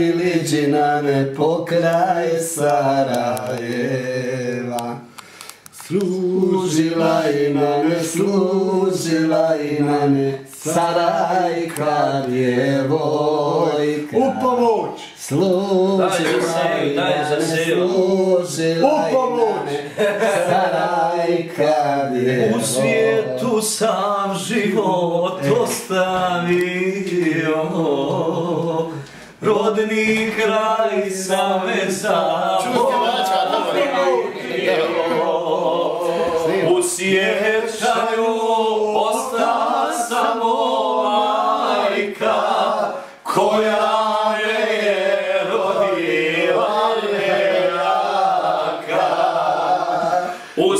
i liđi na me pokraj Sarajeva. Služila i na me, služila i na me, Sarajka djevojka. U pomoć! Služila i Daj za na me, selo. služila i U pomoć! na me, Sarajka djevojka. U svijetu sam život ostavio Rodni kraj sam me zaboravio U sjećanju osta samo majka Koja je rodila nejaka U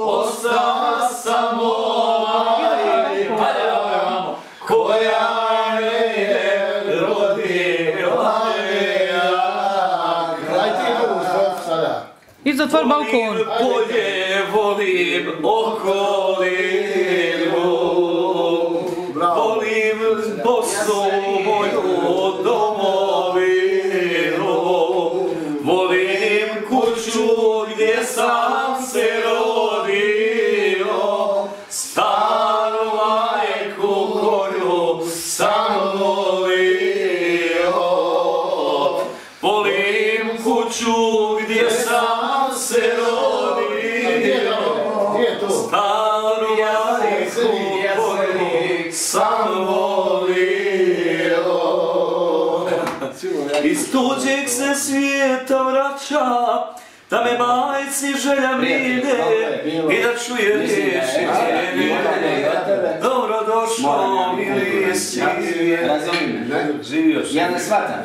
osta samo majka koja I zatvor balkon. Volim polje, volim okolinu, volim Bosnu moju domovinu, volim kuću gdje sam se rodio, staru majku koju sam volio. Volim kuću gdje sam se rodio, je staru majku koju sam volio. Iz tuđeg se svijeta vraća, da me majci želja mine i da čuje riječi njene. Dobro došlo mi lijeski, Razumim me. živio si. Ja ne shvatam.